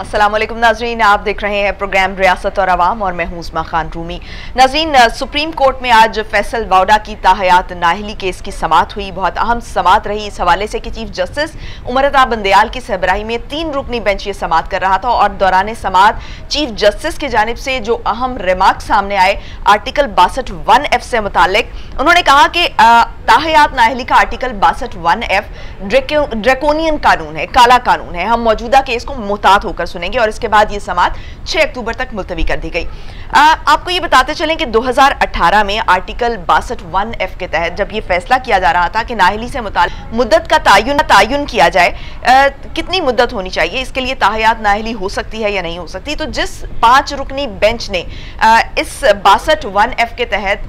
वालेकुम नाजरीन आप देख रहे हैं प्रोग्राम रियासत और आवाम और मैं हूँ उस्मा खान रूमी। नाजरीन सुप्रीम कोर्ट में आज फैसल वाउडा की ताहयात नाहली केस की समात हुई। बहुत अहम समात रही। इस हवाले से कि चीफ जस्टिस उमरता बंदयाल की सरबराही में तीन रुकनी बेंच ये समात कर रहा था और दौरान समात चीफ जस्टिस की जानब से जो अहम रिमार्क सामने आए आर्टिकल बासठ वन एफ़ से मुतालिक। उन्होंने कहा कि ताहयात नाहली का आर्टिकल बासठ वन एफ़ ड्रेकोनियन कानून है, काला कानून है। हम मौजूदा केस को मुहतात होकर सुनेंगे और इसके बाद ये समात 6 अक्टूबर तक मुलतवी कर दी गई। आपको ये बताते चलें कि 2018 में आर्टिकल बासठ वन एफ़ के तहत जब ये फैसला किया जा रहा था कि नाहली से मुताल मुद्दत का तयन तयन किया जाए आ, कितनी मुद्दत होनी चाहिए इसके लिए ताहयात नाहली हो सकती है या नहीं हो सकती? तो जिस पाँच रुकनी बेंच ने आ, इस बासठ वन एफ़ के तहत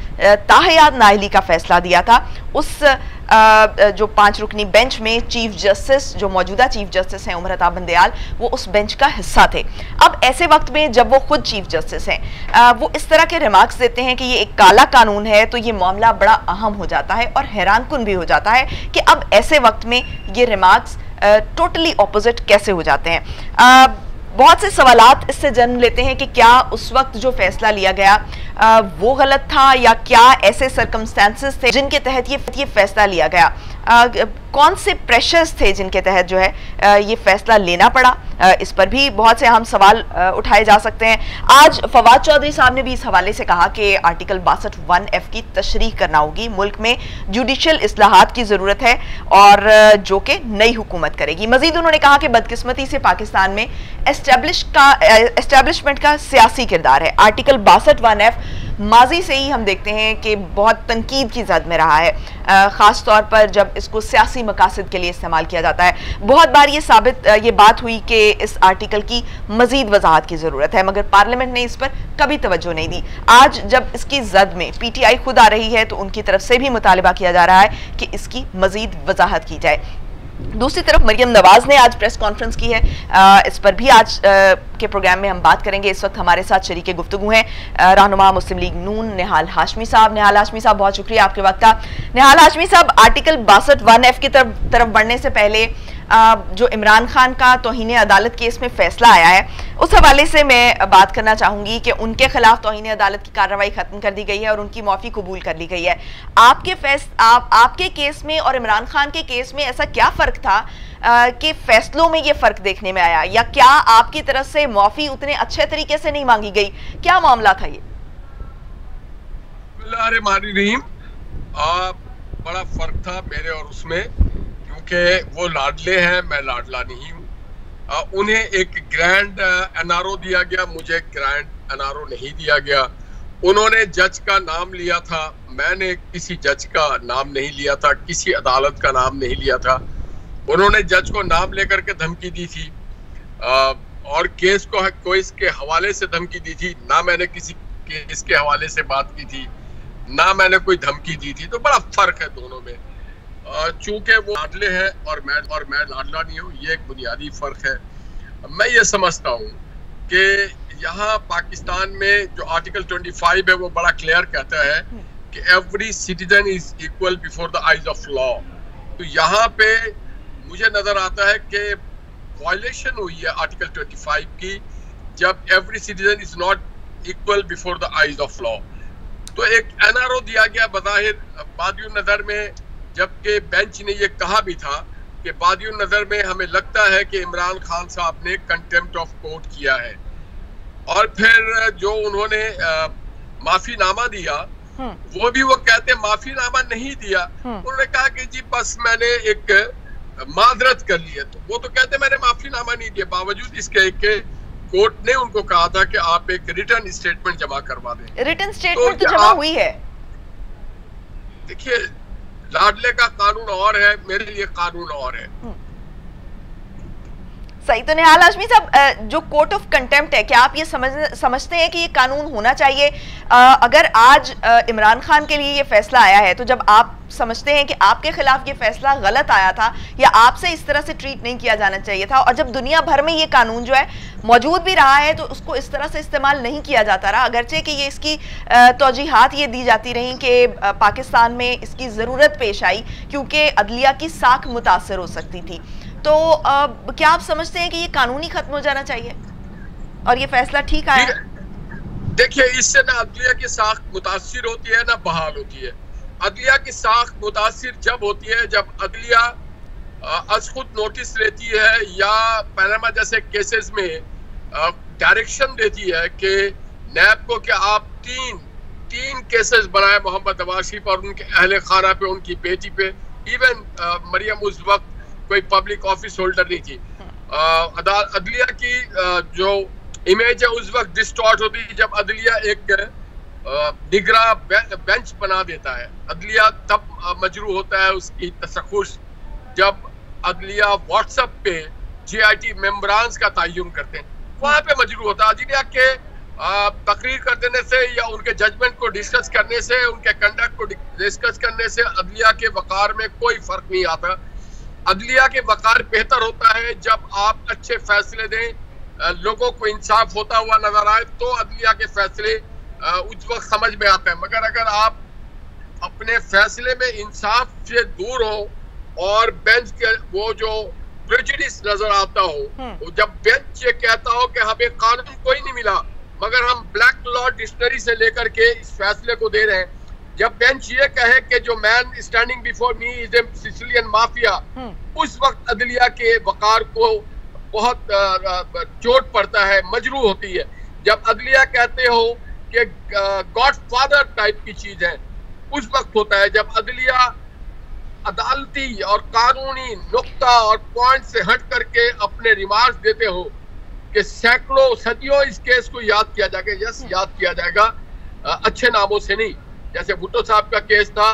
ताहयात नाहली का फैसला दिया था उस जो पाँच रुकनी बेंच में चीफ जस्टिस, जो मौजूदा चीफ जस्टिस हैं उमर अताब बंदयाल, वो उस बेंच का हिस्सा थे। अब ऐसे वक्त में जब वो खुद चीफ जस्टिस हैं वो इस तरह के रिमार्क्स देते हैं कि ये एक काला कानून है तो ये मामला बड़ा अहम हो जाता है और हैरान कन भी हो जाता है कि अब ऐसे वक्त में ये रिमार्क्स टोटली ऑपोजिट कैसे हो जाते हैं। बहुत से सवाल इससे जन्म लेते हैं कि क्या उस वक्त जो फैसला लिया गया आ, वो गलत था या क्या ऐसे सरकमस्टेंसेस थे जिनके तहत ये ये फैसला लिया गया। आ, कौन से प्रेशर्स थे जिनके तहत जो है आ, ये फैसला लेना पड़ा? आ, इस पर भी बहुत से अहम सवाल उठाए जा सकते हैं। आज फवाद चौधरी साहब ने भी इस हवाले से कहा कि आर्टिकल बासठ वन एफ़ की तशरी करना होगी। मुल्क में जुडिशल असलाहत की ज़रूरत है और जो कि नई हुकूमत करेगी। मजीद उन्होंने कहा कि बदकिस्मती से पाकिस्तान में एस्टेब्लिश का एस्टेब्लिशमेंट का सियासी किरदार है। आर्टिकल बासठ वन एफ़ माजी से ही हम देखते हैं कि बहुत तनकीद की जद में रहा है। ख़ास तौर पर जब इसको सियासी मकासद के लिए इस्तेमाल किया जाता है। बहुत बार ये साबित ये बात हुई कि इस आर्टिकल की मजीद वजाहत की ज़रूरत है, मगर पार्लियामेंट ने इस पर कभी तवज्जो नहीं दी। आज जब इसकी जद में पी टी आई खुद आ रही है तो उनकी तरफ़ से भी मुतालबा किया जा रहा है कि इसकी मजीद वजाहत की जाए। दूसरी तरफ़ मरियम नवाज़ ने आज प्रेस कॉन्फ्रेंस की है। आ, इस पर भी आज आ, के प्रोग्राम में हम बात करेंगे। इस वक्त हमारे साथ शरीक गुफ्तु हैं। रहनुमा मुस्लिम लीग नून निहाल हाशमी साहब। निहाल हाशमी साहब बहुत शुक्रिया आपके वक्त का। निहाल हाशमी साहब आर्टिकल बासठ वन एफ़ की तरफ़ तरफ़ बढ़ने से पहले जो इमरान खान का तोहन अदालत केस में फैसला आया है, उस हवाले से मैं बात करना चाहूँगी कि उनके खिलाफ तोहन अदालत की कार्रवाई ख़त्म कर दी गई है और उनकी माफ़ी कबूल कर ली गई है। आपके फैस, आप, आपके केस में और इमरान खान के केस में ऐसा क्या फ़र्क था कि फैसलों में ये फ़र्क देखने में आया, या क्या आपकी तरफ़ से माफ़ी उतने अच्छे तरीके से नहीं मांगी गई? क्या मामला था ये? बड़ा फ़र्क था मेरे और उसमें। क्योंकि वो लाडले हैं, मैं लाडला नहीं हूँ। उन्हें एक ग्रैंड एनआरओ दिया गया, मुझे ग्रैंड एनआरओ नहीं दिया गया। उन्होंने जज का नाम लिया था। मैंने किसी जज का नाम नहीं लिया था, किसी अदालत का नाम नहीं लिया था। उन्होंने जज को नाम लेकर के धमकी दी थी। और केस को कोई के हवाले से धमकी दी थी। ना मैंने किसी केस के हवाले से बात की थी, ना मैंने कोई धमकी दी थी। तो बड़ा फ़र्क है दोनों में। चूँकि वो लाडले हैं और मैं और मैं लाडला नहीं हूँ, ये एक बुनियादी फ़र्क है। मैं ये समझता हूँ कि यहाँ पाकिस्तान में जो आर्टिकल 25 है, वो बड़ा क्लियर कहता है कि every citizen is equal before the eyes of law तो यहाँ पे मुझे नज़र आता है कि वायलेशन हुई है आर्टिकल 25 की, जब every citizen is not equal before the eyes of law तो एक एनआरओ दिया गया, बज़ाहिर बाद नज़र में जबकि बेंच ने ये कहा भी था कि बाद नज़र में हमें लगता है कि इमरान खान साहब ने कंटेम्प्ट ऑफ़ कोर्ट किया है। और फिर जो उन्होंने माफ़ी नामा दिया हम्म। वो भी वो कहते माफ़ी नामा नहीं दिया। हम्म। उन्होंने कहा कि जी बस मैंने एक माजरत कर लिया तो वो तो कहते मैंने माफ़ी नामा नहीं दिया। बावजूद इसके के कोर्ट ने उनको कहा था कि आप एक रिटर्न स्टेटमेंट जमा करवा दें। रिटर्न स्टेटमेंट तो, तो जमा हुई है। देखिए लाडले का कानून और है मेरे लिए कानून और है हम्म। सही तो निहाल आजमी साहब जो कोर्ट ऑफ़ कंटेम्प्ट है, क्या आप ये समझ, समझते हैं कि ये कानून होना चाहिए? अगर आज इमरान खान के लिए ये फैसला आया है तो जब आप समझते हैं कि आपके खिलाफ ये फैसला गलत आया था, या आपसे इस तरह से ट्रीट नहीं किया जाना चाहिए था, और जब दुनिया भर में ये कानून जो है मौजूद भी रहा है तो उसको इस तरह से इस्तेमाल नहीं किया जाता रहा। अगरचे कि ये इसकी तोजीहत ये दी जाती रही कि पाकिस्तान में इसकी ज़रूरत पेश आई, क्योंकि अदलिया की साख मुतासर हो सकती थी। तो आ, क्या आप समझते हैं कि ये कानूनी खत्म हो जाना चाहिए? और ये फैसला ठीक आया? देखिए इससे ना अदलिया की साख मुतासर होती है ना बहाल होती है। अदलिया की साख मुतासर जब होती है जब अदलिया अज खुद नोटिस लेती है या पैनामा जैसे केसेस में डायरेक्शन देती है कि नैब को कि आप तीन तीन केसेस बनाए मोहम्मद नवाज़ पर उनके अहल खाना पे उनकी बेटी पे। इवन मरियम उस वक्त कोई पब्लिक ऑफ़िस होल्डर नहीं थी। अदलिया की जो इमेज है, उस वक्त डिस्टॉर्ट होती है जब अदलिया एक निगरा बेंच बना देता है। अदलिया तब मजरू होता है उसकी तसखुश जब अदलिया व्हाट्सएप पे जीआईटी मेम्बरान का तयन करते हैं। वहाँ पे मजरू होता है। अदलिया के तकरीर कर देने से या उनके जजमेंट को डिस्कस करने से, उनके कंडक्ट को डिस्कस करने से अदलिया के वकार में कोई फ़र्क नहीं आता। अदलिया के वकार बेहतर होता है जब आप अच्छे फैसले दें लोगों को इंसाफ होता हुआ नज़र आए तो अदलिया के फैसले उस वक्त समझ में आते हैं मगर अगर आप अपने फैसले में इंसाफ से दूर हो और बेंच के वो जो प्रेजिडिस नज़र आता हो हम्म। जब बेंच ये कहता हो कि हमें कानून कोई नहीं मिला मगर हम ब्लैक लॉ डिक्शनरी से लेकर के इस फैसले को दे रहे हैं जब बेंच ये कहे कि जो man standing before me is a Sicilian mafia उस वक्त अदलिया के वकार को बहुत चोट पड़ता है मजरू होती है। जब अदलिया कहते हो कि गॉड फादर टाइप की चीज़ है उस वक्त होता है जब अदलिया अदालती और कानूनी नुकता और पॉइंट से हट करके अपने रिमार्क देते हो कि सैकड़ों सदियों इस केस को याद किया जाएगा। यस याद किया जाएगा। अच्छे नामों से नहीं। जैसे भुट्टो साहब का केस था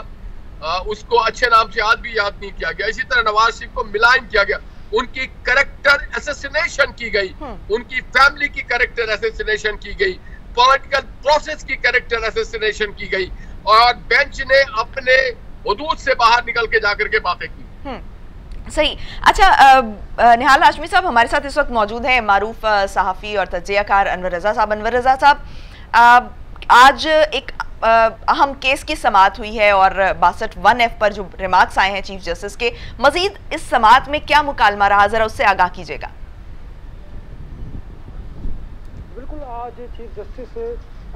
उसको अच्छे नाम से आज भी याद नहीं किया गया। इसी तरह नवाज़ शरीफ को मिलान किया गया। उनकी करेक्टर एसेसिनेशन की गई। हम्म। उनकी फैमिली की करेक्टर एसेसिनेशन की गई। पॉलिटिकल प्रोसेस की करेक्टर एसेसिनेशन की गई। और बेंच ने अपने हदूद से बाहर निकल के जाकर के बातें की। हम्म। सही। अच्छा निहाल हाशमी साहब हमारे साथ इस वक्त मौजूद हैं। मारूफ सहाफ़ी और तजियाकार अनवर रज़ा साहब। अनवर रज़ा साहब आज एक अहम केस की समात हुई है और बासठ वन एफ़ पर जो रिमार्क्स आए हैं चीफ जस्टिस के मजीद इस समात में क्या मुकालमा रहा? ज़रा उससे आगाह कीजिएगा। बिल्कुल आज चीफ जस्टिस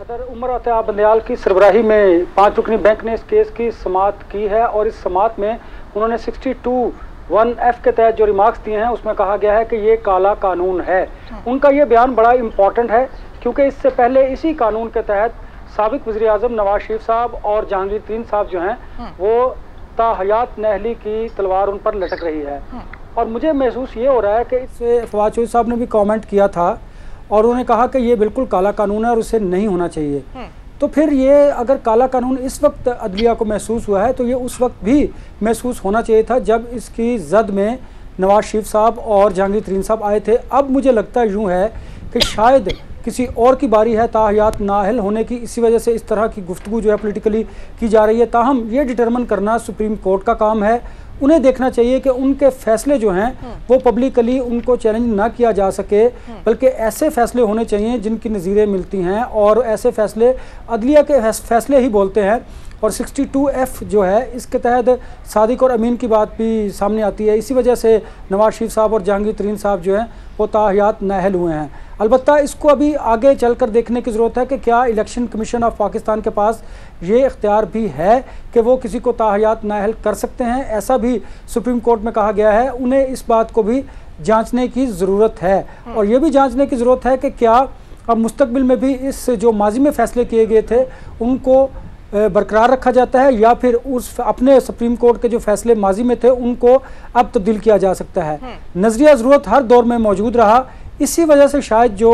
अदर उमर अतया बंदयाल की सरबराही में पाँच रुकनी बैंक ने इस केस की समात की है और इस समात में उन्होंने 62 वन एफ़ के तहत जो रिमार्क्स दिए हैं उसमें कहा गया है कि ये काला कानून है। हाँ। उनका ये बयान बड़ा इंपॉर्टेंट है। क्योंकि इससे पहले इसी कानून के तहत सबक वजी अजम नवाज़ शरीफ साहब और जहांगीर तीन साहब जो हैं हाँ। वो ताहयात नहली की तलवार उन पर लटक रही है हाँ। और मुझे महसूस ये हो रहा है कि इससे फवाद चौधरी साहब ने भी कमेंट किया था और उन्होंने कहा कि ये बिल्कुल काला कानून है और उसे नहीं होना चाहिए तो फिर ये अगर काला कानून इस वक्त अदलिया को महसूस हुआ है तो ये उस वक्त भी महसूस होना चाहिए था जब इसकी जद में नवाज़ शरीफ साहब और जहांगीर तरीन साहब आए थे अब मुझे लगता यूँ है कि शायद किसी और की बारी है ताहयात नाहल होने की। इसी वजह से इस तरह की गुफ्तु जो है पोलिटिकली की जा रही है। ताहम ये डिटर्मन करना सुप्रीम कोर्ट का काम है। उन्हें देखना चाहिए कि उनके फैसले जो हैं हम्म। वो पब्लिकली उनको चैलेंज ना किया जा सके हम्म। बल्कि ऐसे फैसले होने चाहिए जिनकी नज़ीरें मिलती हैं और ऐसे फैसले अदलिया के फैसले ही बोलते हैं। और 62 एफ़ जो है इसके तहत सादिक और अमीन की बात भी सामने आती है। इसी वजह से नवाज़ शरीफ साहब और जहांगीर तरीन साहब जो हैं वो ताहयात नाहल हुए हैं। अलबत्त इसको अभी आगे चलकर देखने की ज़रूरत है कि क्या इलेक्शन कमीशन ऑफ़ पाकिस्तान के पास ये इख्तियार भी है कि वो किसी को ताहयात नाहल कर सकते हैं ऐसा भी सुप्रीम कोर्ट में कहा गया है उन्हें इस बात को भी जांचने की ज़रूरत है हम्म। और ये भी जांचने की ज़रूरत है कि क्या अब मुस्तबिल में भी इस जो माजी में फ़ैसले किए गए थे उनको बरकरार रखा जाता है या फिर उस अपने सुप्रीम कोर्ट के जो फैसले माजी में थे उनको अब तब्दील किया जा सकता है हम्म। नज़रिया ज़रूरत हर दौर में मौजूद रहा इसी वजह से शायद जो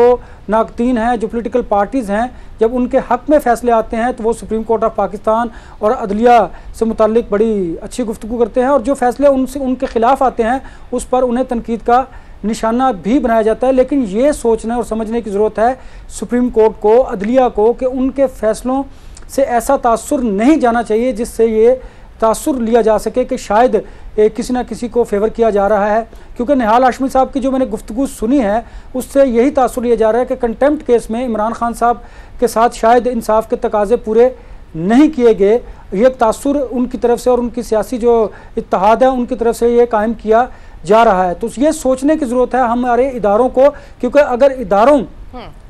नाकतीन हैं, जो पोलिटिकल पार्टीज़ हैं, जब उनके हक में फ़ैसले आते हैं तो वो सुप्रीम कोर्ट ऑफ़ पाकिस्तान और अदलिया से मुतक बड़ी अच्छी गुफ्तु करते हैं और जो फैसले उनसे, उनके ख़िलाफ़ आते हैं, उस पर उन्हें तनकीद का निशाना भी बनाया जाता है। लेकिन ये सोचने और समझने की ज़रूरत है सुप्रीम कोर्ट को, अदलिया को, कि उनके फ़ैसलों से ऐसा तासर नहीं जाना चाहिए जिससे ये तासर लिया जा सके कि शायद किसी ना किसी को फेवर किया जा रहा है। क्योंकि निहाल हाशमी साहब की जो मैंने गुफ्तु सुनी है, उससे यही तासर लिया जा रहा है कि कंटेम्प्ट केस में इमरान खान साहब के साथ शायद इंसाफ के तकाजे पूरे नहीं किए गए। ये तासर उनकी तरफ़ से और उनकी सियासी जो इतिहाद है, उनकी तरफ़ से ये कायम किया जा रहा है। तो ये सोचने की ज़रूरत है, हमारे इदारों को, क्योंकि अगर इदारों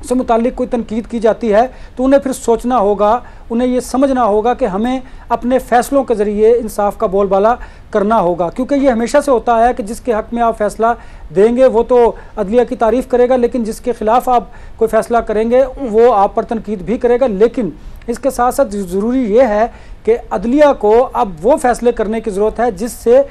से मुतालिक कोई तनकीद की जाती है तो उन्हें फिर सोचना होगा, उन्हें ये समझना होगा कि हमें अपने फैसलों के ज़रिए इंसाफ का बोलबाला करना होगा। क्योंकि ये हमेशा से होता है कि जिसके हक़ में आप फैसला देंगे, वो तो अदलिया की तारीफ़ करेगा, लेकिन जिसके ख़िलाफ़ आप कोई फ़ैसला करेंगे, वो आप पर तनकीद भी करेगा। लेकिन इसके साथ साथ ज़रूरी ये है कि अदलिया को अब वो फैसले करने की ज़रूरत है, जिससे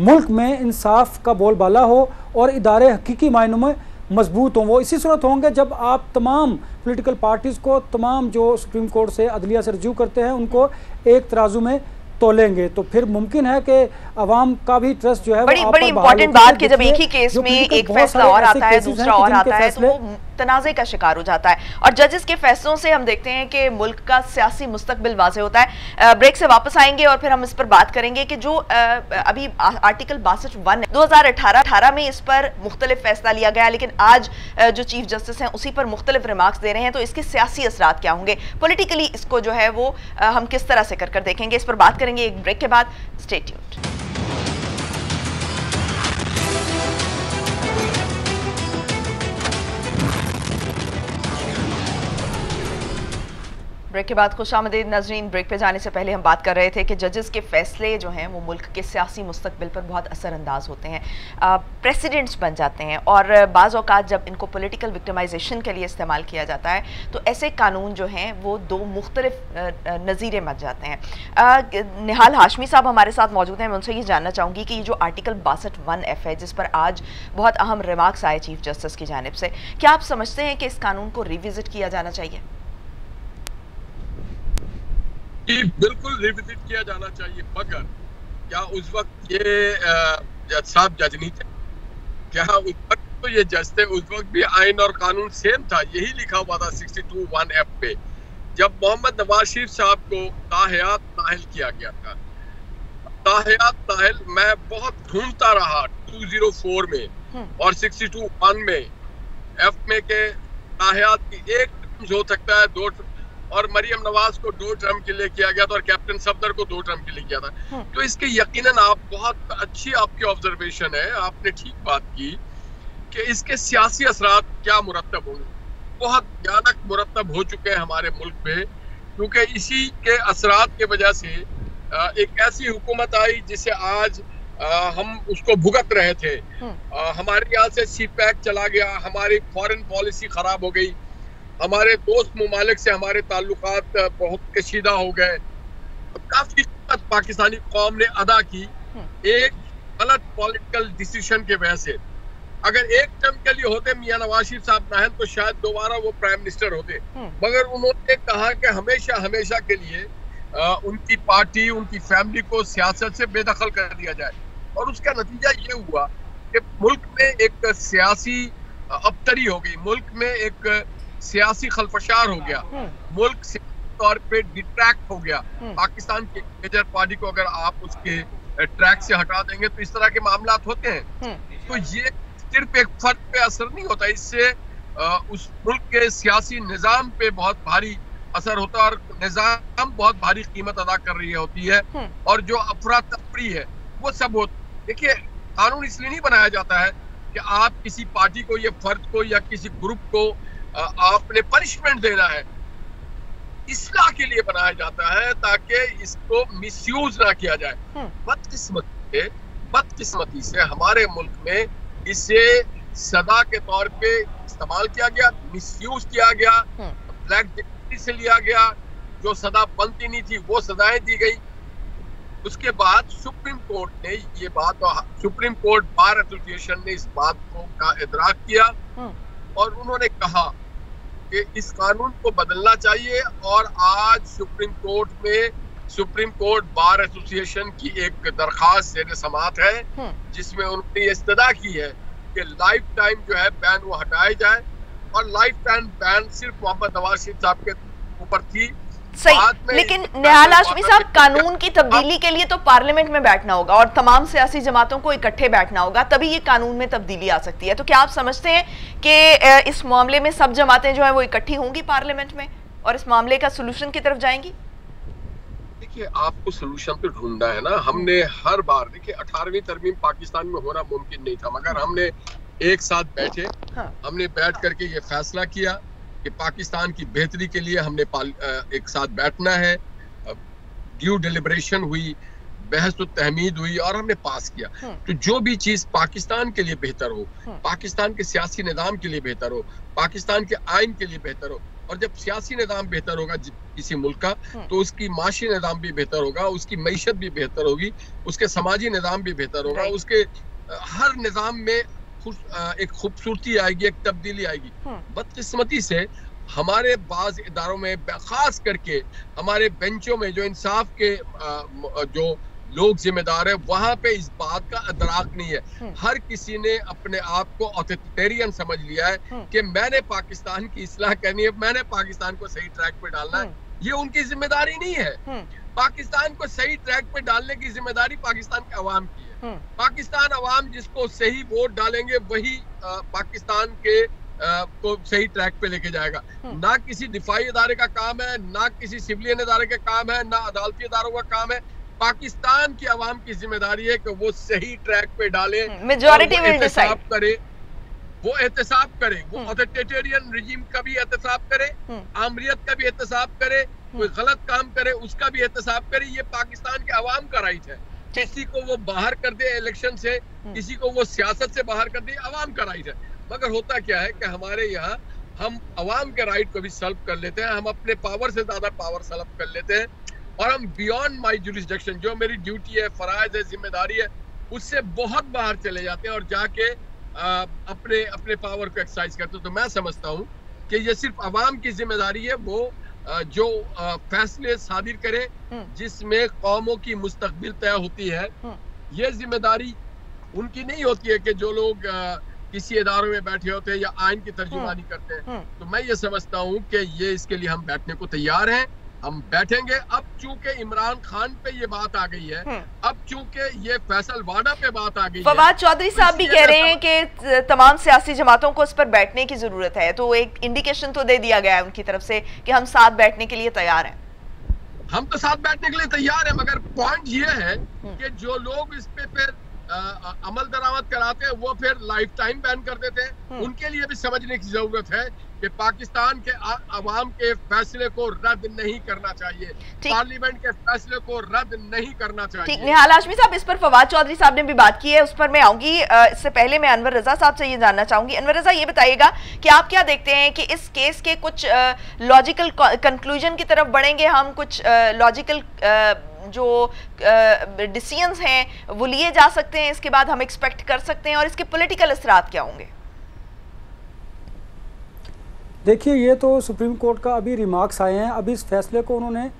मुल्क में इंसाफ का बोलबाला हो और इदारे हकीकी मायनों में मज़बूत हों। वो इसी सूरत होंगे जब आप तमाम पोलिटिकल पार्टीज़ को तमाम जो सुप्रीम कोर्ट से अदलिया से रजू करते हैं उनको एक तराजू में तोलेंगे। तो फिर मुमकिन है कि अवाम का भी ट्रस्ट जो है बड़ी बड़ी इंपॉर्टेंट बात कि जब एक ही केस में एक फैसला और आता है दूसरा और आता है तो तनाज़े का शिकार हो जाता है। और जजेस के फैसलों से हम देखते हैं कि मुल्क का सियासी मुस्तकबिल वाजे होता है। ब्रेक से वापस आएँगे और फिर हम इस पर बात करेंगे कि जो अभी आर्टिकल बासठ वन दो हज़ार अठारह में इस पर मुख्तलिफ़ फैसला लिया गया, लेकिन आज जो चीफ जस्टिस हैं, उसी पर मुख्तलिफ़ रिमार्क्स दे रहे हैं तो इसके सियासी असरात क्या होंगे? पोलिटिकली इसको जो है वो हम किस तरह से कर कर देखेंगे? इस पर बात करेंगे एक ब्रेक के बाद। स्टेट्यूट ब्रेक के बाद खुश आमदीद नजरीन, ब्रेक पे जाने से पहले हम बात कर रहे थे कि जजेस के फैसले जो हैं, वो मुल्क के सियासी मुस्तबिल पर बहुत असरअंदाज होते हैं। प्रेसिडेंट्स बन जाते हैं और बाज़ अवत जब इनको पोलिटिकल विक्टमाइजेशन के लिए इस्तेमाल किया जाता है तो ऐसे कानून जो हैं, वो दो मुख्तलिफ़ नज़ीरे मच जाते हैं। निहाल हाशमी साहब हमारे साथ मौजूद हैं, मैं उनसे ये जानना चाहूँगी कि ये जो आर्टिकल बासठ वन एफ़ है, जिस पर आज बहुत अहम रिमार्क्स आए चीफ जस्टिस की जानब से, क्या आप समझते हैं कि इस कानून को रिविज़िट किया जाना चाहिए? कि बिल्कुल रिविजिट किया जाना चाहिए। मगर क्या उस वक्त ये जज साहब जज नहीं थे? क्या उस वक्त तो ये जज थे? उस वक्त भी आइन और कानून सेम था यही लिखा हुआ था 62 वन एफ़ पे। जब मोहम्मद नवाज़ शरीफ साहब को ताहयात नाहल किया गया था ताहयात नाहल मैं बहुत ढूंढता रहा 204 में हम्म। और 62 वन में। एफ़ में के ताहयात की एक हो सकता है दो और मरियम नवाज़ को दो टर्म के लिए किया गया था और कैप्टन सफदर को दो टर्म के लिए किया था। हम्म। तो इसके यकीनन आप बहुत अच्छी आपकी ऑब्जर्वेशन है। आपने ठीक बात की कि इसके सियासी असरात क्या मुरतब होंगे। बहुत भयानक मुरतब हो चुके हैं हमारे मुल्क में क्योंकि इसी के असरात के वजह से एक ऐसी हुकूमत आई जिसे आज हम उसको भुगत रहे थे। हम्म। हमारे यहाँ से सी पैक चला गया हमारी फॉरेन पॉलिसी खराब हो गई। हमारे दोस्त ममालिक से हमारे ताल्लुकात बहुत कशीदा हो गए। काफ़ी पाकिस्तानी कौम ने अदा की। हम्म। एक गलत पॉलिटिकल डिसीज़न के वजह से। अगर एक टर्म के लिए होते मियाँ नवाज़ शरीफ साहब नाहन तो शायद दोबारा वो प्राइम मिनिस्टर होते। हम्म। मगर उन्होंने कहा कि हमेशा हमेशा के लिए आ, उनकी पार्टी उनकी फैमिली को सियासत से बेदखल कर दिया जाए। और उसका नतीजा ये हुआ कि मुल्क में एक सियासी अबतरी हो गई। मुल्क में एक सियासी खलफशार हो गया हम्म। मुल्क तौर पे डिट्रैक्ट हो गया हम्म। पाकिस्तान की मेजर पार्टी को अगर आप उसके ट्रैक से हटा देंगे तो इस तरह के मामला होते हैं हम्म। तो ये सिर्फ़ एक फर्द पे असर नहीं होता इससे उस मुल्क के सियासी निज़ाम पे बहुत भारी असर होता है और निज़ाम बहुत भारी कीमत अदा कर रही होती है और जो अफरा तफरी है वो सब होता देखिए कानून इसलिए नहीं बनाया जाता है कि आप किसी पार्टी को या फर्द को या किसी ग्रुप को आपने पनिशमेंट देना है इसला के लिए बनाया जाता है ताकि इसको मिसयूज ना किया जाए हम्म। बदकिस्मती से बदकिस्मती से हमारे मुल्क में इसे सदा के तौर पे इस्तेमाल किया गया मिसयूज किया गया ब्लैक हम्म। से लिया गया जो सदा बनती नहीं थी वो सदाएँ दी गई उसके बाद सुप्रीम कोर्ट ने ये बात सुप्रीम कोर्ट बार एसोसिएशन ने इस बात को का इदराक किया हम्म। और उन्होंने कहा कि इस कानून को बदलना चाहिए और आज सुप्रीम कोर्ट में सुप्रीम कोर्ट बार एसोसिएशन की एक दरखास्त जेर समात है हम्म। जिसमें उन्होंने इस्तदा की है कि लाइफ टाइम जो है बैन वो हटाया जाए और लाइफ टाइम बैन सिर्फ़ मोहम्मद नवाज़ शरीफ साहब के ऊपर थी सही लेकिन निहाल हाशमी साहब कानून की तब्दीली के लिए तो पार्लियामेंट में बैठना होगा और तमाम सियासी जमातों को इकट्ठे बैठना होगा तभी ये कानून में तब्दीली आ सकती है। तो क्या आप समझते हैं कि इस मामले में सब जमातें जो है वो इकट्ठी होंगी पार्लियामेंट में और इस मामले का सोल्यूशन की तरफ़ जाएँगी? देखिए आपको सोल्यूशन तो ढूंढना है ना। हमने हर बार देखिए अठारहवीं तरमीम पाकिस्तान में होना मुमकिन नहीं था मगर हमने एक साथ बैठे हाँ। हमने बैठ करके ये फैसला किया कि पाकिस्तान की बेहतरी के लिए हमने एक साथ बैठना है ड्यू डिलिब्रेशन हुई बहस तो तहमीद हुई और हमने पास किया हाँ। तो जो भी चीज़ पाकिस्तान के लिए बेहतर हो हाँ। पाकिस्तान के सियासी निज़ाम के लिए बेहतर हो पाकिस्तान के आइन के लिए बेहतर हो और जब सियासी निज़ाम बेहतर होगा किसी मुल्क का हाँ। तो उसकी माशी निज़ाम भी बेहतर होगा उसकी मीशत भी बेहतर होगी उसके समाजी निज़ाम भी बेहतर होगा उसके हर निज़ाम में एक खूबसूरती आएगी एक तब्दीली आएगी। बदकिस्मती से हमारे बाज इदारों में खास करके हमारे बेंचों में जो इंसाफ के जो लोग जिम्मेदार है वहाँ पे इस बात का अदराक नहीं है। हम्म। हर किसी ने अपने आप को ऑथोरिटेरियन समझ लिया है हम्म। कि मैंने पाकिस्तान की इसलाह करनी है मैंने पाकिस्तान को सही ट्रैक पे डालना है। ये उनकी ज़िम्मेदारी नहीं है। पाकिस्तान को सही ट्रैक पे डालने की ज़िम्मेदारी पाकिस्तान के अवाम की है। पाकिस्तान अवाम जिसको सही वोट डालेंगे वही पाकिस्तान के को सही ट्रैक पे लेके जाएगा ना किसी दिफाई इदारे का काम है ना किसी सिविलियन इदारे का काम है ना अदालती इदारों का काम है पाकिस्तान की आवाम की ज़िम्मेदारी है कि वो सही ट्रैक पे डाले मेजोरिटी डिसाइड करे वो एहतसाब करे वो ऑथोरिटेरियन हम्म। रिजीम का भी एहतसाब करे हम्म। आमरीत का भी एहतसाब करे हम्म। कोई गलत काम करे उसका भी एहतसाब करे ये पाकिस्तान के आवाम का राइट है किसी को वो बाहर कर दे इलेक्शन से किसी को वो सियासत से बाहर कर दे आवाम का राइट है। मगर होता क्या है कि हमारे यहाँ हम आवाम के राइट को भी सल्व कर लेते हैं हम अपने पावर से ज़्यादा पावर सल्व कर लेते हैं और हम बियॉन्ड माई जुरिस्डिक्शन जो मेरी ड्यूटी है फराज है ज़िम्मेदारी है उससे बहुत बाहर चले जाते हैं और जाके आ, अपने अपने पावर को एक्सरसाइज करते हैं। तो मैं समझता हूँ कि ये सिर्फ़ आवाम की ज़िम्मेदारी है वो जो फैसले सादिर करे हम्म। जिसमें कौमों की मुस्तबिल तय होती है हम्म। ये ज़िम्मेदारी उनकी नहीं होती है कि जो लोग किसी इदारों में बैठे होते हैं या आइन की तर्जुमानी हम्म। करते हैं तो मैं ये समझता हूँ कि ये इसके लिए हम बैठने को तैयार हैं हम बैठेंगे अब चूँकि इमरान खान पे ये बात आ गई है हम्म। अब चूँकि ये फैसल वाडा पे बात आ गई फवाद चौधरी तो साहब भी कह रहे हैं कि तमाम सियासी जमातों को इस पर बैठने की ज़रूरत है तो एक इंडिकेशन तो दे दिया गया है उनकी तरफ़ से कि हम साथ बैठने के लिए तैयार हैं हम तो साथ बैठने के लिए तैयार है मगर पॉइंट ये है हम्म। कि जो लोग इस पे फिर अमल दरामद कराते हैं वो फिर लाइफ टाइम बैन कर देते हैं हम्म। उनके लिए भी समझने की ज़रूरत है कि पाकिस्तान के आवाम के फैसले को रद्द नहीं करना चाहिए। पार्लियामेंट के फैसले को रद्द नहीं करना चाहिए। ठीक निहाल आशमी साहब इस पर फवाद चौधरी साहब ने भी बात की है उस पर मैं आऊँगी। इससे पहले मैं अनवर रजा साहब से ये जानना चाहूँगी। अनवर रजा ये बताइएगा कि आप क्या देखते हैं कि इस केस के कुछ लॉजिकल कंक्लूजन की तरफ़ बढ़ेंगे हम कुछ लॉजिकल जो डिसीजंस हैं वो लिए जा सकते हैं इसके बाद हम एक्सपेक्ट कर सकते हैं और इसके पॉलिटिकल असरात क्या होंगे? देखिए ये तो सुप्रीम कोर्ट का अभी रिमार्क्स आए हैं अभी इस फैसले को उन्होंने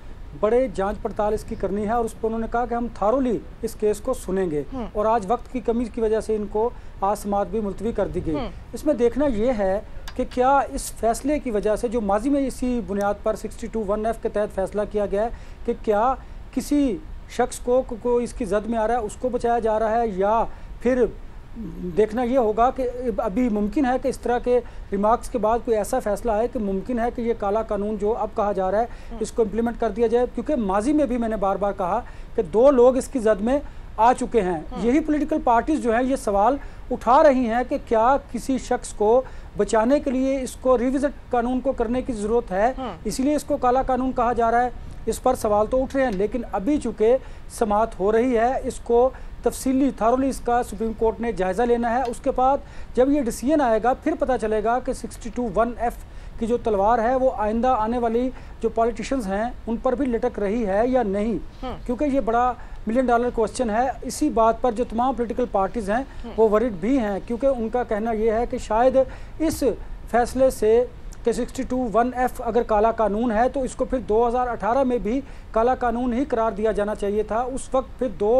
बड़े जाँच पड़ताल इसकी करनी है और उस पर उन्होंने कहा कि हम थारोली इस केस को सुनेंगे हम्म। और आज वक्त की कमी की वजह से इनको आज समात भी मुलतवी कर दी गई हम्म। इसमें देखना यह है कि क्या इस फैसले की वजह से जो माजी में इसी बुनियाद पर सिक्सटी टू वन एफ़ के तहत फैसला किया गया है कि क्या किसी शख्स को को इसकी जद में आ रहा है उसको बचाया जा रहा है या फिर देखना ये होगा कि अभी मुमकिन है कि इस तरह के रिमार्क्स के बाद कोई ऐसा फैसला है कि मुमकिन है कि ये काला कानून जो अब कहा जा रहा है हम्म। इसको इम्प्लीमेंट कर दिया जाए क्योंकि माजी में भी मैंने बार बार कहा कि दो लोग इसकी जद में आ चुके हैं हम्म। यही पॉलिटिकल पार्टीज़ जो हैं ये सवाल उठा रही हैं कि क्या किसी शख्स को बचाने के लिए इसको रिविजिट कानून को करने की ज़रूरत है हम्म। इसलिए इसको काला कानून कहा जा रहा है इस पर सवाल तो उठ रहे हैं लेकिन अभी चूँकि समात हो रही है इसको तफसीली थारोली इसका सुप्रीम कोर्ट ने जायज़ा लेना है उसके बाद जब ये डिसीज़न आएगा फिर पता चलेगा कि सिक्सटी टू वन एफ़ की जो तलवार है वो आइंदा आने वाली जो पॉलिटिशियंस हैं उन पर भी लटक रही है या नहीं हम्म। क्योंकि ये बड़ा मिलियन डॉलर क्वेश्चन है इसी बात पर जो तमाम पोलिटिकल पार्टीज़ हैं हम्म। वो वरिड भी हैं क्योंकि उनका कहना ये है कि शायद इस फैसले से कि सिक्सटी टू वन एफ़ अगर काला कानून है तो इसको फिर 2018 में भी काला कानून ही करार दिया जाना चाहिए था उस वक्त फिर दो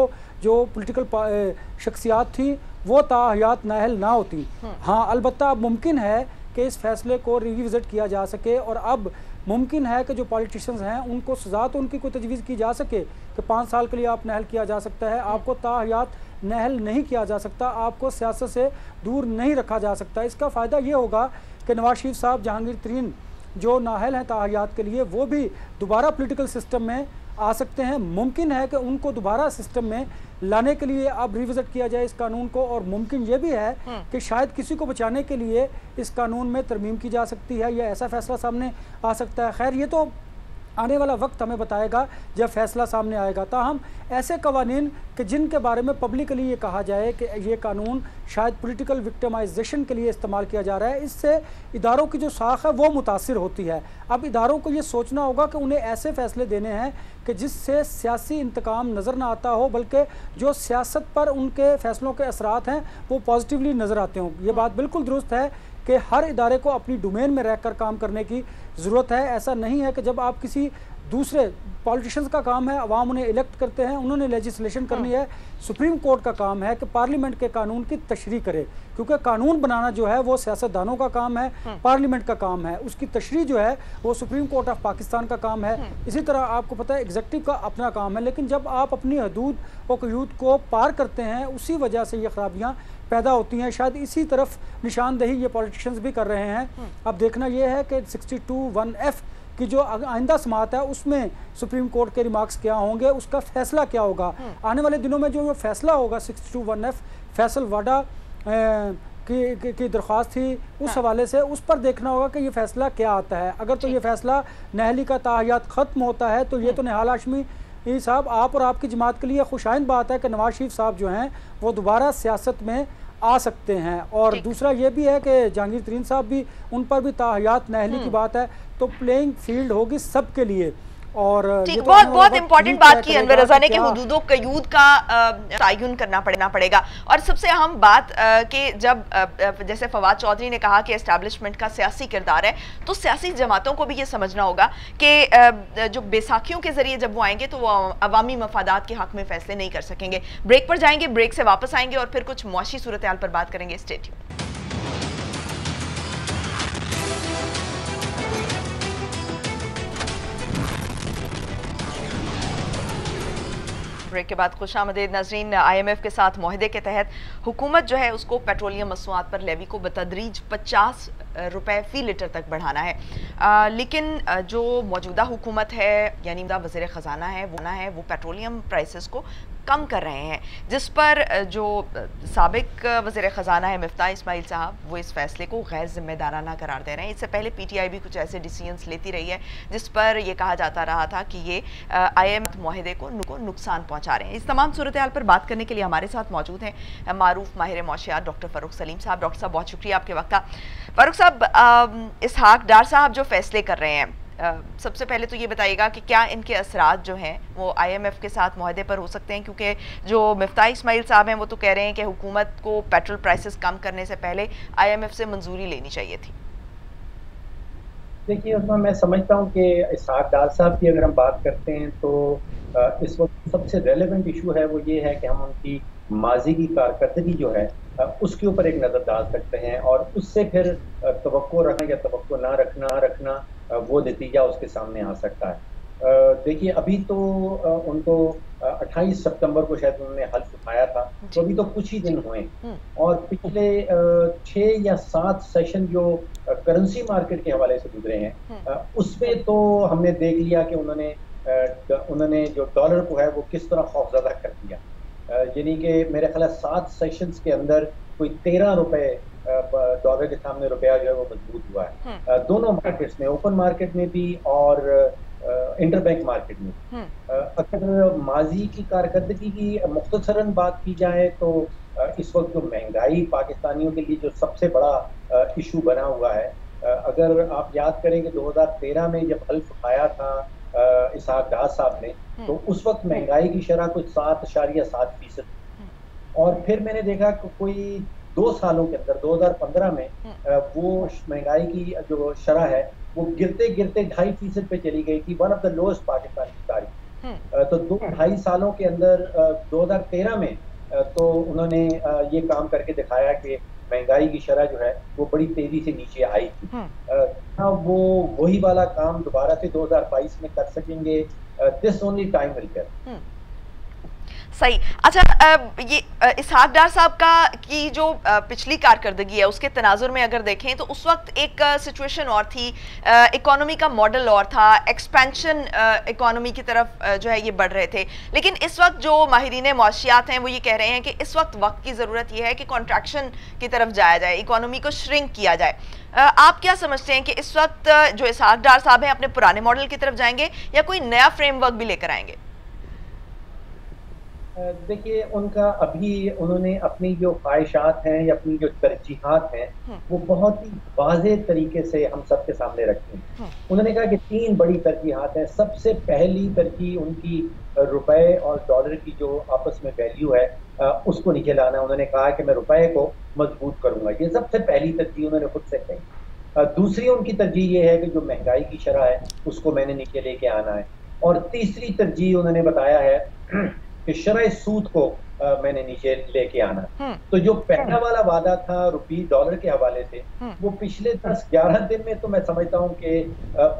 जो पॉलिटिकल शख्सियात थी वो ताहयात नाहल ना होती। हाँ, हाँ अलबत् अब मुमकिन है कि इस फैसले को रिविज़िट किया जा सके और अब मुमकिन है कि जो पॉलिटिशियंस हैं उनको सजा तो उनकी कोई तजवीज़ की जा सके कि पाँच साल के लिए आप नहल किया जा सकता है। आपको ताहयात नहल नहीं किया जा सकता आपको सियासत से दूर नहीं रखा जा सकता। इसका फ़ायदा ये होगा कि नवाज़ शरीफ साहब जहांगीर तरीन जो नाहल हैं तायात के लिए वो भी दोबारा पोलिटिकल सिस्टम में आ सकते हैं मुमकिन है कि उनको दोबारा सिस्टम में लाने के लिए अब रिविजिट किया जाए इस कानून को और मुमकिन ये भी है हम्म। कि शायद किसी को बचाने के लिए इस कानून में तरमीम की जा सकती है या ऐसा फैसला सामने आ सकता है खैर ये तो आने वाला वक्त हमें बताएगा जब फैसला सामने आएगा। ताहम, ऐसे कवानीन कि जिनके बारे में पब्लिकली ये कहा जाए कि ये कानून शायद पॉलिटिकल विक्टमाइजेशन के लिए इस्तेमाल किया जा रहा है। इससे इदारों की जो साख है, वो मुतासर होती है। अब इदारों को ये सोचना होगा कि उन्हें ऐसे फैसले देने हैं कि जिससे सियासी इंतकाम नज़र ना आता हो, बल्कि जो सियासत पर उनके फैसलों के असरात हैं, वो पॉजिटिवली नज़र आते हों। ये बात बिल्कुल दुरुस्त है कि हर इदारे को अपनी डोमेन में रहकर काम करने की ज़रूरत है। ऐसा नहीं है कि जब आप किसी दूसरे पॉलिटिशियंस का काम है अवाम उन्हें इलेक्ट करते हैं उन्होंने लेजिस्लेशन करनी है। सुप्रीम कोर्ट का काम है कि पार्लियामेंट के कानून की तशरी करे क्योंकि कानून बनाना जो है वो सियासतदानों का काम है पार्लियामेंट का काम है। उसकी तशरी जो है वो सुप्रीम कोर्ट ऑफ़ पाकिस्तान का काम है। इसी तरह आपको पता है एग्जेक्टिव का अपना काम है लेकिन जब आप अपनी हदूद और कयूद को पार करते हैं उसी वजह से ये खराबियाँ पैदा होती हैं शायद इसी तरफ़ निशानदेही ये पॉलिटिशियंस भी कर रहे हैं अब देखना यह है कि सिक्सटी टू वन एफ़ कि जो आइंदा समात है उसमें सुप्रीम कोर्ट के रिमार्क्स क्या होंगे उसका फैसला क्या होगा हम्म। आने वाले दिनों में जो फैसला होगा सिक्स टू वन एफ़ फैसल वाडा की, की, की दरख्वास्त थी उस हाँ। हवाले से उस पर देखना होगा कि ये फैसला क्या आता है अगर तो ये फैसला नहली का ताहियात ख़त्म होता है तो ये हम्म। तो निहाल आशमी साहब आप और आपकी जमात के लिए खुशाइन बात है कि नवाज़ शरीफ साहब जो हैं वो दोबारा सियासत में आ सकते हैं। और दूसरा ये भी है कि जहांगीर तरीन साहब भी उन पर भी ताहयात नहली की हम्म। बात है तो प्लेइंग फ़ील्ड होगी सबके लिए। और ठीक तो बहुत बहुत इंपॉर्टेंट बात की अनवर रजा ने कि हदूदों कयूद का तयन करना पड़ना पड़ेगा। और सबसे अहम बात कि जब जैसे फवाद चौधरी ने कहा कि एस्टैब्लिशमेंट का सियासी किरदार है तो सियासी जमातों को भी ये समझना होगा कि जो बैसाखियों के ज़रिए जब वो आएँगे तो वो अवामी मफादात के हक में फैसले नहीं कर सकेंगे। ब्रेक पर जाएँगे ब्रेक से वापस आएँगे और फिर कुछ मुआशी सूरत पर बात करेंगे। स्टेट ब्रेक के बाद खुश आमदेद नजरीन आईएमएफ के साथ माहदे के तहत हुकूमत जो है उसको पेट्रोलियम मसनूआत पर लेवी को बतदरीज पचास रुपए फ़ी लीटर तक बढ़ाना है। आ, लेकिन जो मौजूदा हुकूमत है यानी वज़ी ख़जाना है वो ना है वो पेट्रोलियम प्राइसेस को कम कर रहे हैं, जिस पर जो सबक वज़ी ख़जाना है मफ्ता इसमाइल साहब, वो इस फैसले को गैर जिम्मेदाराना करार दे रहे हैं। इससे पहले पी टी आई भी कुछ ऐसे डिसीजंस लेती रही है, जिस पर यह कहा जाता रहा था कि ये आई एम माहे को नुकसान पहुँचा रहे हैं। इस तमाम सूरत हाल पर बात करने के लिए हमारे साथ मौजूद हैं मारूफ माहिर मौशियात, डॉक्टर फ़ारूक सलीम साहब। डॉक्टर साहब, बहुत शुक्रिया आपके वक्त का। फ़ारूक साहब इसहाक डार साहब जो फैसले कर रहे हैं सबसे पहले तो ये बताइएगा कि क्या इनके असरात जो हैं, वो आईएमएफ के साथ माहदे पर हो सकते हैं? क्योंकि जो मफ्ता इसमाइल साहब हैं, वो तो कह रहे हैं कि हुकूमत को पेट्रोल प्राइसेस कम करने से पहले आईएमएफ से मंजूरी लेनी चाहिए थी। देखिए, उसमें मैं समझता हूँ कि इसहाक डाल साहब की अगर हम बात करते हैं तो इस वक्त सबसे रेलिवेंट इशू है, वो ये है कि हम उनकी माजी की कारकर्दगी जो है उसके ऊपर एक नज़र डाल सकते हैं और उससे फिर तो रखना या तो ना रखना रखना वो नतीजा उसके सामने आ सकता है देखिए अभी तो उनको 28 सितंबर को शायद उन्होंने हल्फ उठाया था तो अभी तो कुछ ही दिन हुए हम्म। और पिछले छः या सात सेशन जो करेंसी मार्केट के हवाले से गुजरे हैं हम्म। उसमें तो हमने देख लिया कि उन्होंने उन्होंने जो डॉलर को है वो किस तरह खौफजदा कर दिया यानी कि मेरे ख्याल सात सेशंस के अंदर कोई तेरह रुपए डॉलर के सामने रुपया जो है वो मज़बूत हुआ है हम्म। दोनों मार्केट्स में ओपन मार्केट में भी और इंटरबैंक मार्केट में हम्म। अगर माजी की कारकर्दगी की मुख्तसरन बात की जाए तो इस वक्त जो महँगाई पाकिस्तानियों के लिए जो सबसे बड़ा इशू बना हुआ है अगर आप याद करें कि 2013 में जब हल्फ आया था इसहाक साहब ने हम्म। तो उस वक्त महँगाई की शरह कुछ सात अशारिया सात फ़ीसद और फिर मैंने देखा कोई दो सालों के अंदर 2015 में हम्म। वो महँगाई की जो शरह है वो गिरते गिरते ढाई फ़ीसद पे चली गई थी one of the lowest Pakistan की तारीख हम्म। तो दो ढाई सालों के अंदर 2013 में तो उन्होंने ये काम करके दिखाया कि महँगाई की शरह जो है वो बड़ी तेज़ी से नीचे आई थी। हाँ वो वही वाला काम दोबारा से 2022 में कर सकेंगे? दिस ओनली टाइम विल सही। अच्छा ये इसहाक डार साहब का, की जो पिछली कारकर्दगी है, उसके तनाजुर में अगर देखें तो उस वक्त एक सिचुएशन और थी। इकोनॉमी का मॉडल और था। एक्सपेंशन इकोनॉमी की तरफ़ जो है, ये बढ़ रहे थे। लेकिन इस वक्त जो माहरीन मुआशियात हैं, वो ये कह रहे हैं कि इस वक्त वक्त की ज़रूरत यह है कि कॉन्ट्रैक्शन की तरफ़ जाया जाए इकोनॉमी को श्रिंक किया जाए। आप क्या समझते हैं कि इस वक्त, जो इसहाक डार साहब हैं, अपने पुराने मॉडल की तरफ़ जाएँगे या कोई नया फ्रेमवर्क भी लेकर आएँगे? देखिए उनका अभी उन्होंने अपनी जो ख्वाहिशात हैं या अपनी जो तरजीहत हैं हम्म। वो बहुत ही वाज तरीके से हम सबके सामने रखी हैं। हम्म। उन्होंने कहा कि तीन बड़ी तरजीहत हैं। सबसे पहली तरजीह उनकी रुपए और डॉलर की जो आपस में वैल्यू है उसको नीचे लाना। उन्होंने कहा कि मैं रुपए को मज़बूत करूँगा। ये सबसे पहली तरजीह उन्होंने खुद से कही। दूसरी उनकी तरजीह ये है कि जो महँगाई की शरह है उसको मैंने नीचे लेके आना है। और तीसरी तरजीह उन्होंने बताया है कि शरह सूद को आ, मैंने नीचे लेके आना हम्म। तो जो पहला वाला वादा था रुपी डॉलर के हवाले से हम्म। वो पिछले दस ग्यारह दिन में तो मैं समझता हूँ कि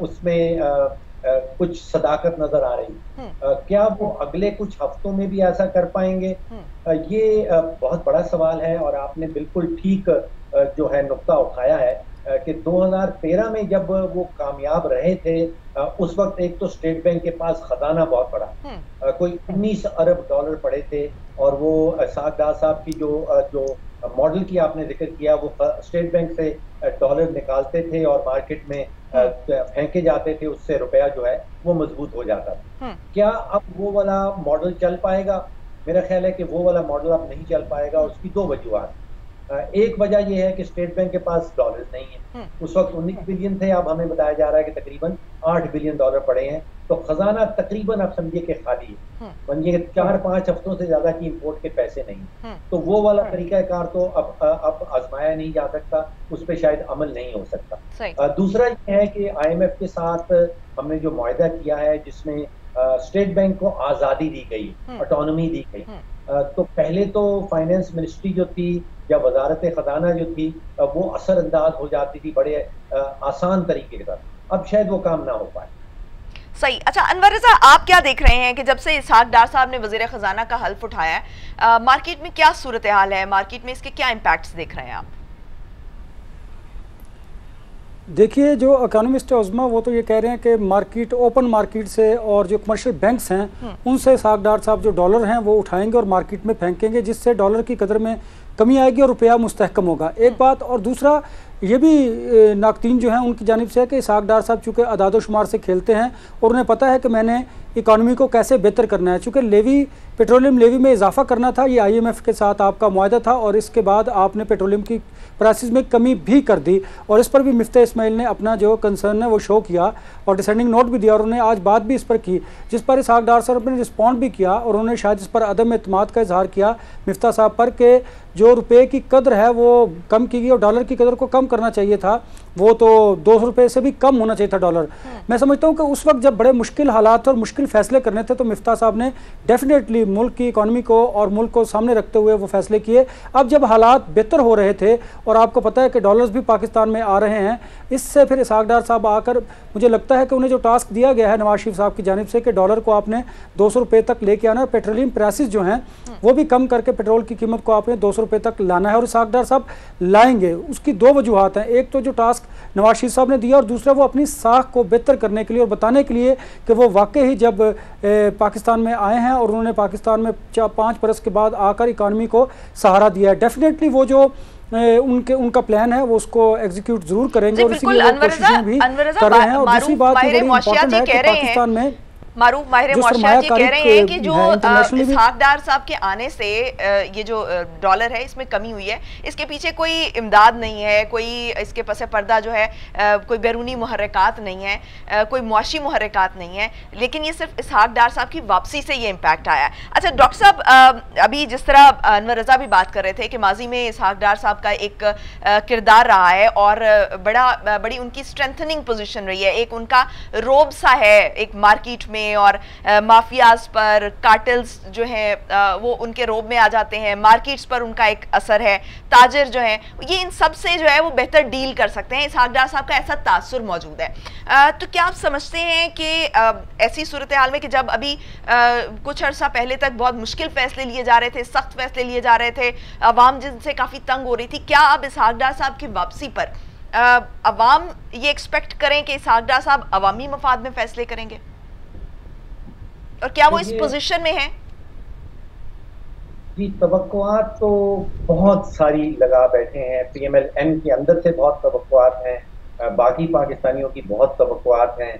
उसमें आ, आ, कुछ सदाकत नज़र आ रही हम्म। क्या वो अगले कुछ हफ्तों में भी ऐसा कर पाएँगे ये बहुत बड़ा सवाल है और आपने बिल्कुल ठीक जो है नुकता उठाया है कि 2013 में जब वो कामयाब रहे थे उस वक्त एक तो स्टेट बैंक के पास खजाना बहुत बड़ा हम्म। कोई 19 अरब डॉलर पड़े थे और वो सागदार साहब की जो जो मॉडल की आपने ज़िक्र किया वो स्टेट बैंक से डॉलर निकालते थे और मार्केट में हम्म। फेंके जाते थे उससे रुपया जो है वो मज़बूत हो जाता था हम्म। क्या अब वो वाला मॉडल चल पाएगा मेरा ख्याल है कि वो वाला मॉडल अब नहीं चल पाएगा उसकी दो वजूहत एक वजह यह है कि स्टेट बैंक के पास डॉलर नहीं है। हम्म। उस वक्त उन्नीस बिलियन थे अब हमें बताया जा रहा है कि तकरीबन आठ बिलियन डॉलर पड़े हैं। तो खजाना तकरीबन आप समझिए कि खाली है। समझिए हम्म। चार पाँच हफ्तों से ज़्यादा की इम्पोर्ट के पैसे नहीं हम्म। तो वो वाला तरीका कार तो अब अब आजमाया नहीं जा सकता उस पर शायद अमल नहीं हो सकता। दूसरा ये है कि आईएमएफ के साथ हमने जो मुआदा किया है जिसमें स्टेट बैंक को आज़ादी दी गई ऑटोनॉमी दी गई। तो पहले तो फाइनेंस मिनिस्ट्री जो थी या वजारत ख़जाना जो थी वो असरअंदाज हो जाती थी बड़े आसान तरीके के साथ। अब शायद वो काम ना हो पाए। सही। अच्छा अनवर रजा आप क्या देख रहे हैं कि जब से इसहाक डार साहब ने वज़ीर ख़जाना का हल्फ उठाया है मार्केट में क्या सूरत हाल है? मार्केट में इसके क्या इम्पैक्ट्स देख रहे हैं आप? देखिए जो इकोनॉमिस्ट है उजमा वो तो ये कह रहे हैं कि मार्केट ओपन मार्केट से और जो कमर्शियल बैंक्स हैं हम्म। उनसे सागदार साहब जो डॉलर हैं वो उठाएँगे और मार्केट में फेंकेंगे जिससे डॉलर की कदर में कमी आएगी और रुपया मुस्तहकम होगा एक हम्म। बात और दूसरा ये भी नाकतीन जो हैं उनकी जानब से है कि सागदार साहब चूँकि अदादोशुमार से खेलते हैं और उन्हें पता है कि मैंने इकानमी को कैसे बेहतर करना है चूँकि लेवी पेट्रोलियम लेवी में इजाफा करना था ये आईएमएफ के साथ आपका मुआदा था और इसके बाद आपने पेट्रोलियम की प्राइसेस में कमी भी कर दी और इस पर भी मिफ्ता इसमाइल ने अपना जो कंसर्न है वो शो किया और डिसेंडिंग नोट भी दिया और उन्होंने आज बात भी इस पर की जिस पर इसहाक डार साहब ने रिस्पॉन्ड भी किया और उन्होंने शायद इस पर अदम अतमाद का इजहार किया मिफ्ता साहब पर कि जो रुपये की कदर है वो कम की गई और डॉलर की कदर को कम करना चाहिए था वो तो दो सौ रुपये से भी कम होना चाहिए था डॉलर। हाँ। मैं समझता हूँ कि उस वक्त जब बड़े मुश्किल हालात और मुश्किल फैसले करने थे तो मिफ्ता साहब ने डेफिनेटली मुल्क की इकानमी को और मुल्क को सामने रखते हुए वो फैसले किए। अब जब हालात बेहतर हो रहे थे और आपको पता है कि डॉलर्स भी पाकिस्तान में आ रहे हैं इससे फिर इसाकडार साहब आकर मुझे लगता है कि उन्हें जो टास्क दिया गया है नवाज़ शरीफ साहब की जानब से कि डॉलर को आपने दो सौ तक लेके आना है पेट्रोलियम प्राइसिस जो हैं। वो भी कम करके पेट्रोल की कीमत को आपने दो सौ रुपये तक लाना है और इसाकडार साहब लाएँगे। उसकी दो वजूहत हैं। एक तो जो टास्क नवाज़ शरीफ साहब ने दिया और दूसरा वो अपनी साख को बेहतर करने के लिए और बताने के लिए कि वो वाकई ही जब ए, पाकिस्तान में आए हैं और उन्होंने पाकिस्तान में पाँच बरस के बाद आकर इकानमी को सहारा दिया है। डेफिनेटली वो जो उनके उनका प्लान है वो उसको एग्जीक्यूट ज़रूर करेंगे और इसीलिए कोशिशें भी कर रहे हैं। और दूसरी बात बड़ी इंपॉर्टेंट है कि पाकिस्तान में मारूफ माहिर मुआशिया जी कह रहे हैं कि जो इसहाकदार साहब के आने से ये जो डॉलर है इसमें कमी हुई है। इसके पीछे कोई इमदाद नहीं है कोई इसके पस पर्दा जो है कोई बैरूनी महरक़ात नहीं है कोई मुआशी महरक़ात नहीं है। लेकिन ये सिर्फ़ इसहाकदार साहब की वापसी से ये इम्पैक्ट आया है। अच्छा डॉक्टर साहब अभी जिस तरह अनवर रजा भी बात कर रहे थे कि माजी में इसहाकदार साहब का एक किरदार रहा है और बड़ा बड़ी उनकी स्ट्रेंथनिंग पोजिशन रही है। एक उनका रोब सा है एक मार्केट में में और माफियाज पर कार्टल्स जो है वो उनके रोब में आ जाते हैं मार्केट्स पर उनका एक असर है, ताजर जो है, ये इन सबसे जो है वो बेहतर डील कर सकते हैं। इसहाक डार साहब का ऐसा तासुर मौजूद है। तो क्या आप समझते हैं कि ऐसी सूरत हाल में कि जब अभी कुछ अर्सा पहले तक बहुत मुश्किल फैसले लिए जा रहे थे, सख्त फैसले लिए जा रहे थे अवाम जिनसे काफ़ी तंग हो रही थी, क्या अब इसहाक डार साहब की वापसी पर अवाम ये एक्सपेक्ट करें कि इसहाक साहब अवामी मफाद में फैसले करेंगे? और क्या वो इस पोजीशन में है? जी तवक्कुआत तो बहुत सारी लगा बैठे हैं। पीएमएलएन के अंदर से बहुत तवक्कुआत हैं। बाकी पाकिस्तानियों की बहुत तवक्कुआत हैं।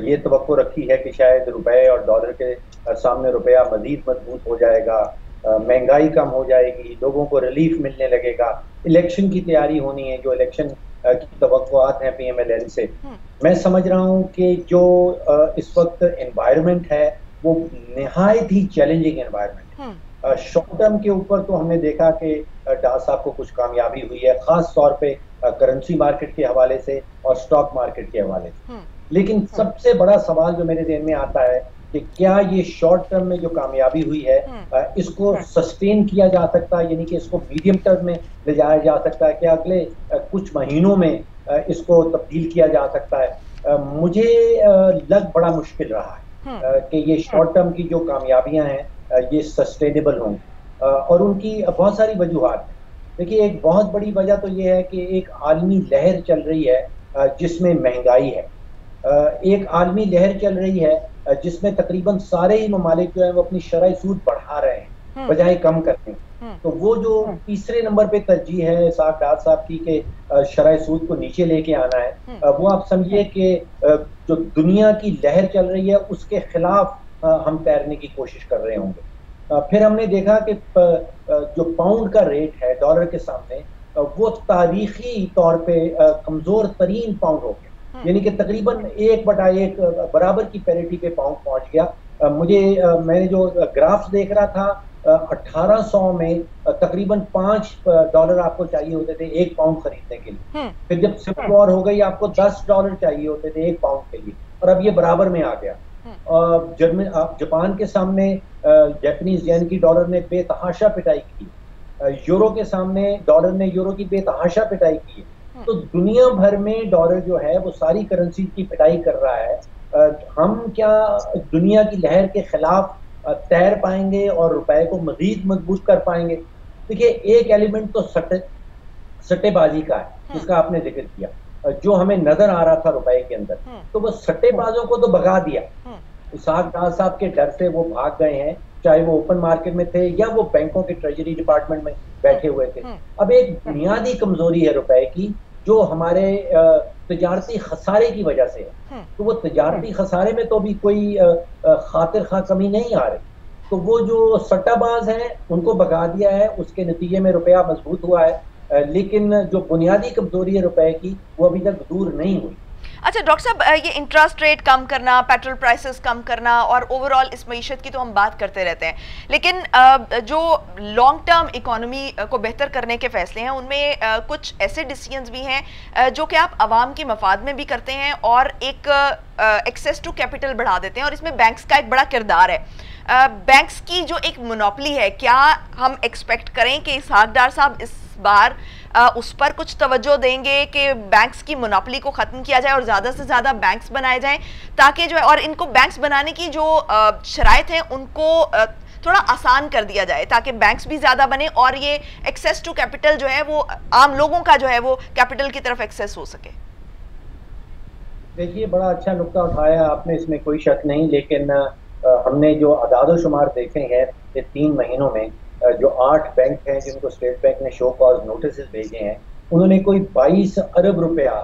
ये तो रखी है कि शायद रुपए और डॉलर के सामने रुपया मजीद मज़बूत हो जाएगा। महँगाई कम हो जाएगी लोगों को रिलीफ मिलने लगेगा। इलेक्शन की तैयारी होनी है जो इलेक्शन की तो हैं पी एम एल एन से। हम्म। मैं समझ रहा हूँ कि जो इस वक्त एनवायरनमेंट है वो नहायत ही चैलेंजिंग एनवायरनमेंट शॉर्ट टर्म के ऊपर तो हमने देखा कि डार साहब को कुछ कामयाबी हुई है खास तौर पे करेंसी मार्केट के हवाले से और स्टॉक मार्केट के हवाले से हम्म। लेकिन हम्म। सबसे बड़ा सवाल जो मेरे दिन में आता है कि क्या ये शॉर्ट टर्म में जो कामयाबी हुई है हम्म। इसको सस्टेन किया जा सकता है यानी कि इसको मीडियम टर्म में ले जाया जा सकता है क्या अगले कुछ महीनों में इसको तब्दील किया जा सकता है मुझे लग बड़ा मुश्किल रहा है। कि ये शॉर्ट टर्म की जो कामयाबियाँ हैं ये सस्टेनेबल हों। और उनकी बहुत सारी वजूहत हैं। देखिए एक बहुत बड़ी वजह तो ये है कि एक आलमी लहर चल रही है जिसमें महँगाई है। एक आलमी लहर चल रही है जिसमें तकरीबन सारे ही ममालिक जो है वो अपनी शराय सूद बढ़ा रहे हैं। हम्म। बजाय कम करते हैं हम्म। तो वो जो हम्म। तीसरे नंबर पे तरजीह है साहब डार साहब की के शराय सूद को नीचे लेके आना है वो आप समझिए कि जो दुनिया की लहर चल रही है उसके खिलाफ हम तैरने की कोशिश कर रहे होंगे। फिर हमने देखा कि जो पाउंड का रेट है डॉलर के सामने वो तारीखी तौर पे कमज़ोर तरीन पाउंड हो गया। हम्म। यानी कि तकरीबन एक बटा एक बराबर की पैरिटी पे पाउंड पहुँच गया। मुझे मैंने जो ग्राफ्स देख रहा था 1800 में तकरीबन पाँच डॉलर आपको चाहिए होते थे एक पाउंड खरीदने के लिए। हम्म। फिर जब सिविल वॉर हो गई आपको 10 डॉलर चाहिए होते थे एक पाउंड के लिए। और अब ये बराबर में आ गया। हम्म। जर्मन जापान के सामने जैपनीज येन की डॉलर ने बेतहाशा पिटाई की। यूरो के सामने डॉलर ने यूरो की बेतहाशा पिटाई की। है तो दुनिया भर में डॉलर जो है वो सारी करेंसी की पिटाई कर रहा है। हम क्या दुनिया की लहर के खिलाफ तैर पाएँगे और रुपए को मजीद मज़बूत कर पाएँगे देखिए एक एलिमेंट तो सट्टे सट्टेबाजी का है हम्म। जिसका आपने ज़िक्र किया जो हमें नज़र आ रहा था रुपए के अंदर हम्म। तो वो सट्टेबाजों को तो भगा दिया हम्म। इसाक डाल साहब के डर से वो भाग गए हैं चाहे वो ओपन मार्केट में थे या वो बैंकों के ट्रेजरी डिपार्टमेंट में बैठे हुए थे अब एक बुनियादी कमज़ोरी है रुपए की जो हमारे तजारती खसारे की वजह से है। तो वो तजारती खसारे में तो भी कोई खातिर खा कमी नहीं आ रही। तो वो जो सट्टाबाज हैं उनको भगा दिया है उसके नतीजे में रुपया मज़बूत हुआ है। लेकिन जो बुनियादी कमज़ोरी है रुपए की वो अभी तक दूर नहीं हुई। अच्छा डॉक्टर साहब ये इंटरेस्ट रेट कम करना पेट्रोल प्राइसेस कम करना और ओवरऑल इस मीशत की तो हम बात करते रहते हैं। लेकिन जो लॉन्ग टर्म इकोनॉमी को बेहतर करने के फैसले हैं, उनमें कुछ ऐसे डिसीजंस भी हैं जो कि आप आवाम के मफाद में भी करते हैं और एक एक्सेस टू कैपिटल बढ़ा देते हैं और इसमें बैंक्स का एक बड़ा किरदार है। बैंक्स की जो एक मोनोपली है, क्या हम एक्सपेक्ट करें कि इसहाकदार साहब इस बार आ, उस पर कुछ तवज्जो देंगे कि बैंक्स की मुनापली को ख़त्म किया जाए और ज़्यादा से ज़्यादा बैंक्स बनाए जाएँ ताकि जो है और इनको बैंक्स बनाने की जो शराइ हैं उनको थोड़ा आसान कर दिया जाए ताकि बैंक्स भी ज़्यादा बने और ये एक्सेस टू कैपिटल जो है वो आम लोगों का जो है वो कैपिटल की तरफ़ एक्सेस हो सके। देखिए बड़ा अच्छा नुकता उठाया आपने इसमें कोई शक नहीं लेकिन हमने जो अदाद शुमार देखे हैं ये तीन महीनों में जो आठ बैंक हैं जिनको स्टेट बैंक ने शो कॉज नोटिस भेजे हैं उन्होंने कोई 22 अरब रुपया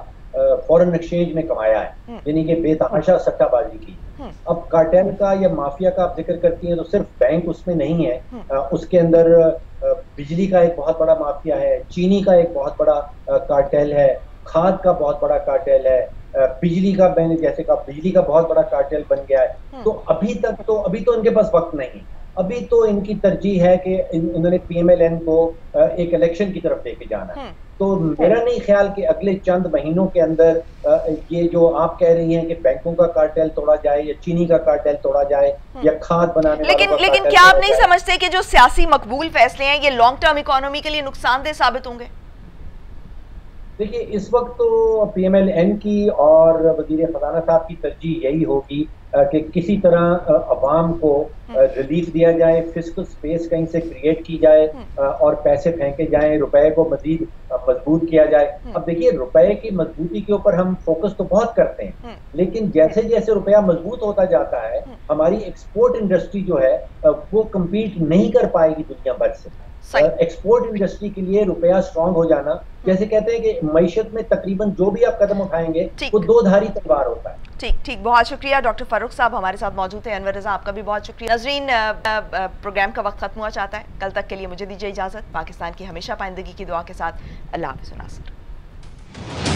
फॉरेन एक्सचेंज में कमाया है हम्म। यानी कि बेतहाशा सट्टाबाजी की हम्म। अब कार्टेल का या माफिया का आप ज़िक्र करती हैं तो सिर्फ़ बैंक उसमें नहीं है हम्म। उसके अंदर बिजली का एक बहुत बड़ा माफिया है चीनी का एक बहुत बड़ा कार्टेल है खाद का बहुत बड़ा कार्टेल है बिजली का बैंक जैसे कहा बिजली का बहुत बड़ा कार्टेल बन गया है तो अभी तक तो अभी तो उनके पास वक्त नहीं अभी तो इनकी तरजीह है कि इन्होंने पीएमएलएन को एक इलेक्शन की तरफ़ लेके जाना है। तो मेरा नहीं ख्याल कि अगले चंद महीनों के अंदर ये जो आप कह रही हैं कि बैंकों का कार्टेल तोड़ा जाए या चीनी का कार्टेल तोड़ा जाए हम्म। या खाद बनाने लेकिन लेकिन क्या आप नहीं समझते कि जो सियासी मकबूल फैसले हैं ये लॉन्ग टर्म इकोनॉमी के लिए नुकसानदेह साबित होंगे? देखिए इस वक्त तो पीएमएलएन की और वज़ीर खजाना साहब की तरजीह यही होगी कि किसी तरह अवाम को रिलीफ हम्म। दिया जाए फ़िज़िकल स्पेस कहीं से क्रिएट की जाए हम्म। और पैसे फेंके जाए रुपए को मजीद मज़बूत किया जाए हम्म। अब देखिए रुपए की मजबूती के ऊपर हम फोकस तो बहुत करते हैं लेकिन जैसे जैसे रुपया मज़बूत होता जाता है हमारी एक्सपोर्ट इंडस्ट्री जो है वो कम्पीट नहीं कर पाएगी दुनिया भर से एक्सपोर्ट इंडस्ट्री के लिए रुपया स्ट्रांग हो जाना। जैसे कहते हैं कि मीशत में तकरीबन जो भी आप कदम उठाएँगे वो दो धारी तलवार होता है। ठीक ठीक। बहुत शुक्रिया डॉक्टर फारूक साहब हमारे साथ मौजूद है। अनवर रजा आपका भी बहुत शुक्रिया। नजरीन प्रोग्राम का वक्त खत्म हुआ चाहता है। कल तक के लिए मुझे दीजिए इजाज़त। पाकिस्तान की हमेशा पाइंदगी की दुआ के साथ। अल्लाह हाफिज नासिर।